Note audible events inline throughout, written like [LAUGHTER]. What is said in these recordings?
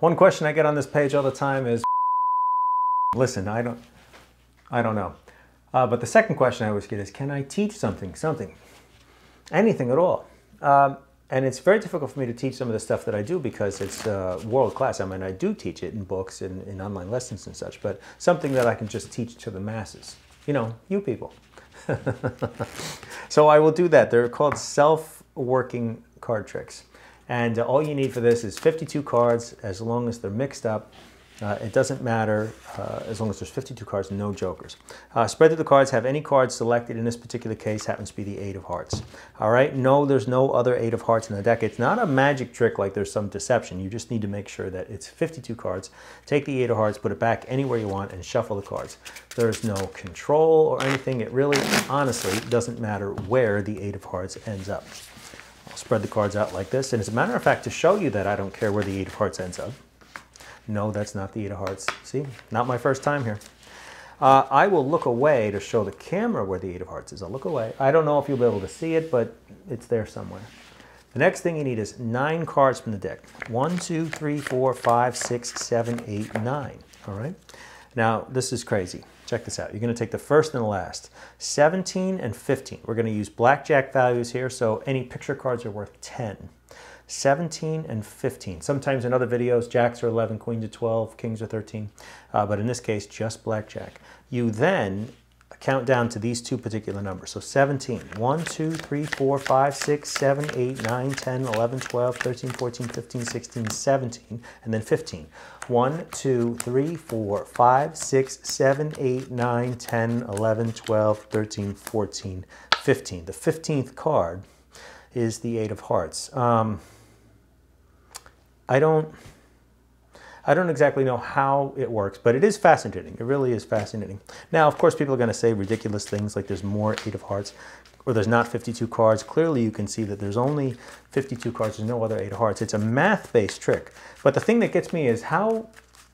One question I get on this page all the time is, listen, I don't, I don't know. Uh, but the second question I always get is, can I teach something, something, anything at all? Um, and it's very difficult for me to teach some of the stuff that I do because it's uh, world class. I mean, I do teach it in books and in online lessons and such, but something that I can just teach to the masses. You know, you people. [LAUGHS] so I will do that. They're called self-working card tricks. And uh, all you need for this is 52 cards as long as they're mixed up uh, it doesn't matter uh, as long as there's 52 cards, no jokers. Uh, spread the cards, have any card selected. In this particular case, happens to be the Eight of Hearts. All right, no, there's no other Eight of Hearts in the deck. It's not a magic trick like there's some deception. You just need to make sure that it's 52 cards. Take the Eight of Hearts, put it back anywhere you want, and shuffle the cards. There's no control or anything. It really, honestly, doesn't matter where the Eight of Hearts ends up. Spread the cards out like this. And as a matter of fact, to show you that I don't care where the Eight of Hearts ends up, no, that's not the Eight of Hearts. See, not my first time here. Uh, I will look away to show the camera where the Eight of Hearts is. I'll look away. I don't know if you'll be able to see it, but it's there somewhere. The next thing you need is nine cards from the deck. One, two, three, four, five, six, seven, eight, nine. All right. Now, this is crazy. Check this out. You're going to take the first and the last. 17 and 15. We're going to use blackjack values here, so any picture cards are worth 10. 17 and 15. Sometimes in other videos, jacks are 11, queens are 12, kings are 13, uh, but in this case, just blackjack. You then count down to these two particular numbers. So 17, 1, 2, 3, 4, 5, 6, 7, 8, 9, 10, 11, 12, 13, 14, 15, 16, 17, and then 15. 1, 2, 3, 4, 5, 6, 7, 8, 9, 10, 11, 12, 13, 14, 15. The 15th card is the Eight of Hearts. Um, I don't, I don't exactly know how it works, but it is fascinating. It really is fascinating. Now, of course, people are going to say ridiculous things like there's more Eight of Hearts or there's not 52 cards. Clearly, you can see that there's only 52 cards. There's no other Eight of Hearts. It's a math-based trick. But the thing that gets me is how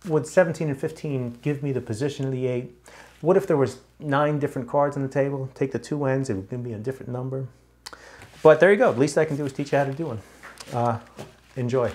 would 17 and 15 give me the position of the eight? What if there was nine different cards on the table? Take the two ends, it would be a different number. But there you go. The least I can do is teach you how to do one. Uh, enjoy.